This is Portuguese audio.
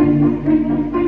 Música